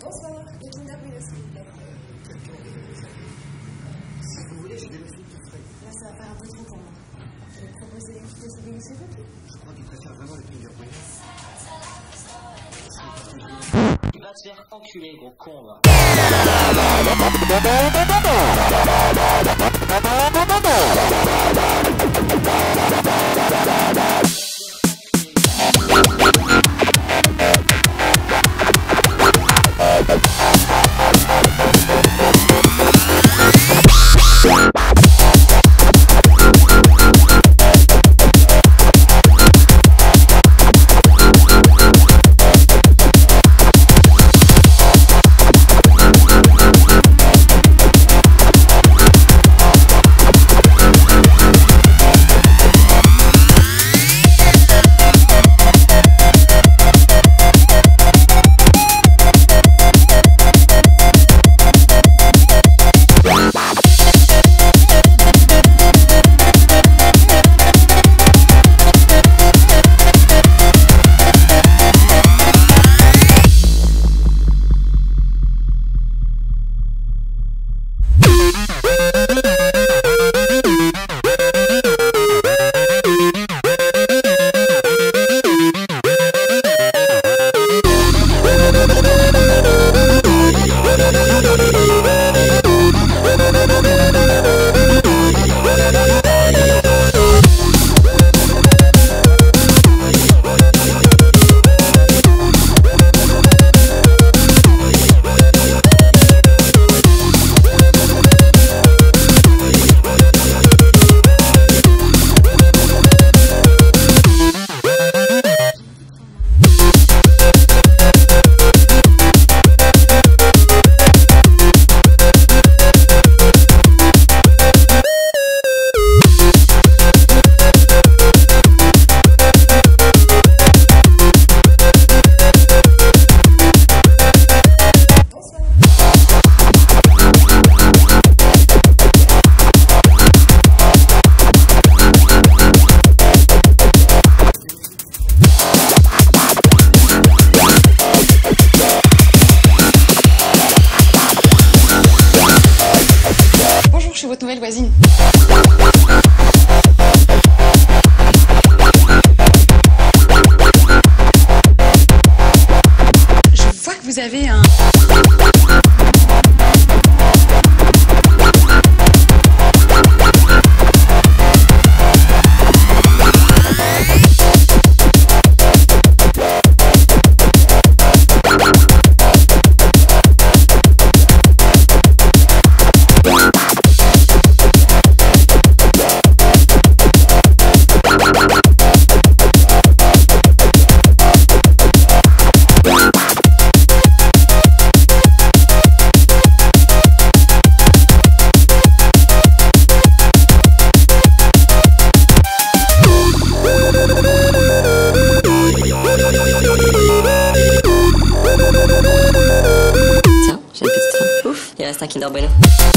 Bonsoir, le Kinder Bueno, s'il vous plaît. Si vous voulez, j'ai des muffins tout frais. Là, ça va faire un peu trop pour moi. Je vais proposer une petite de s'il vous plaît. Je crois qu'il préfère vraiment le Kinder Bueno. Il va te faire enculer, gros con, va. Bye. Je vois que vous avez un... aqui em Albânia. É